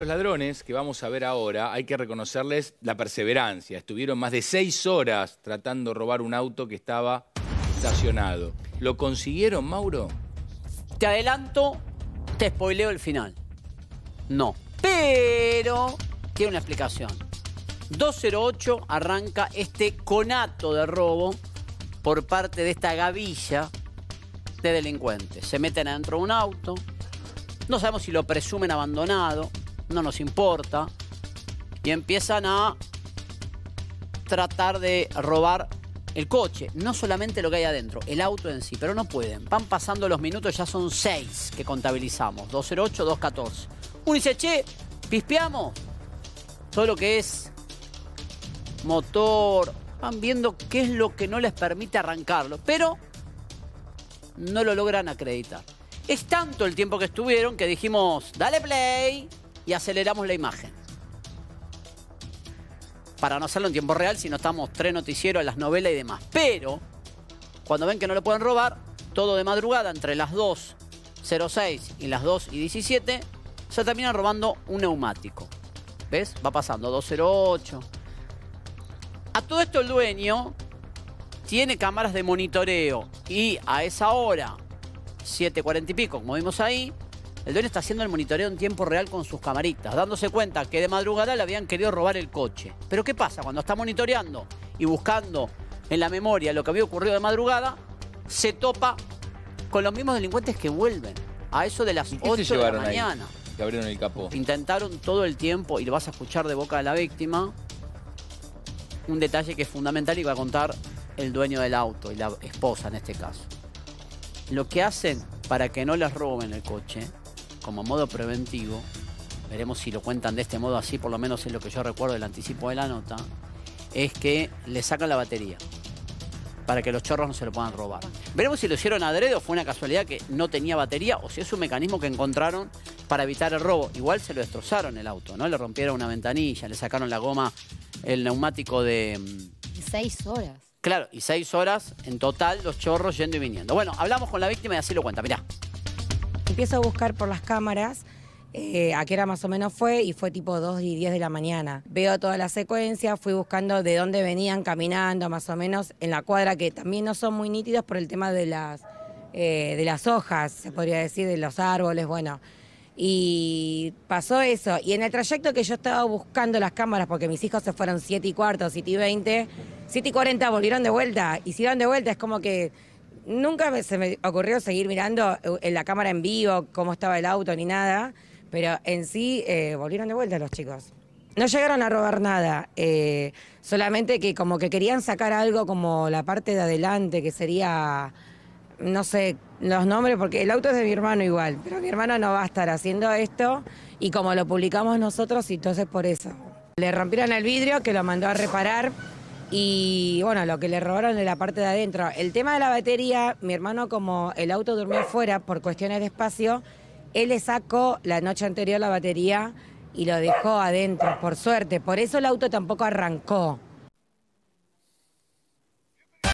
Los ladrones que vamos a ver ahora, hay que reconocerles la perseverancia. Estuvieron más de seis horas tratando de robar un auto que estaba estacionado. ¿Lo consiguieron, Mauro? Te adelanto, te spoileo el final. No. Pero tiene una explicación. 208 arranca este conato de robo por parte de esta gavilla de delincuentes. Se meten adentro de un auto. No sabemos si lo presumen abandonado no nos importa. Y empiezan a tratar de robar el coche, no solamente lo que hay adentro, el auto en sí, pero no pueden. Van pasando los minutos, ya son seis que contabilizamos, 208, 214. Uno dice, che, pispeamos todo lo que es motor, van viendo qué es lo que no les permite arrancarlo, pero no lo logran acreditar. Es tanto el tiempo que estuvieron que dijimos, dale play, y aceleramos la imagen. Para no hacerlo en tiempo real, si no estamos tres noticieros, las novelas y demás. Pero, cuando ven que no le pueden robar, todo de madrugada, entre las 2.06 y las 2 y 17, se terminan robando un neumático. ¿Ves? Va pasando 208. A todo esto el dueño tiene cámaras de monitoreo y a esa hora, 7.40 y pico, como vimos ahí, el dueño está haciendo el monitoreo en tiempo real con sus camaritas, dándose cuenta que de madrugada le habían querido robar el coche. Pero ¿qué pasa? Cuando está monitoreando y buscando en la memoria lo que había ocurrido de madrugada, se topa con los mismos delincuentes que vuelven. A eso de las 8 de la mañana. que abrieron el capó. Intentaron todo el tiempo, y lo vas a escuchar de boca de la víctima, un detalle que es fundamental y va a contar el dueño del auto y la esposa en este caso. Lo que hacen para que no les roben el coche como modo preventivo, veremos si lo cuentan de este modo así, por lo menos es lo que yo recuerdo del anticipo de la nota, es que le sacan la batería para que los chorros no se lo puedan robar. Veremos si lo hicieron adrede o fue una casualidad que no tenía batería o si es un mecanismo que encontraron para evitar el robo. Igual se lo destrozaron el auto, ¿no? Le rompieron una ventanilla, le sacaron la goma, el neumático de... Seis horas. Claro, y seis horas en total los chorros yendo y viniendo. Bueno, hablamos con la víctima y así lo cuenta, mirá empiezo a buscar por las cámaras eh, a qué hora más o menos fue y fue tipo 2 y 10 de la mañana. Veo toda la secuencia, fui buscando de dónde venían caminando más o menos en la cuadra que también no son muy nítidos por el tema de las, eh, de las hojas, se podría decir, de los árboles, bueno. Y pasó eso. Y en el trayecto que yo estaba buscando las cámaras, porque mis hijos se fueron 7 y cuarto, 7 y 20, 7 y 40 volvieron de vuelta. Y si iban de vuelta es como que Nunca se me ocurrió seguir mirando eh, en la cámara en vivo cómo estaba el auto ni nada, pero en sí eh, volvieron de vuelta los chicos. No llegaron a robar nada, eh, solamente que como que querían sacar algo como la parte de adelante, que sería, no sé, los nombres, porque el auto es de mi hermano igual, pero mi hermano no va a estar haciendo esto y como lo publicamos nosotros, entonces por eso. Le rompieron el vidrio que lo mandó a reparar y bueno, lo que le robaron de la parte de adentro. El tema de la batería, mi hermano como el auto durmió afuera por cuestiones de espacio, él le sacó la noche anterior la batería y lo dejó adentro, por suerte. Por eso el auto tampoco arrancó.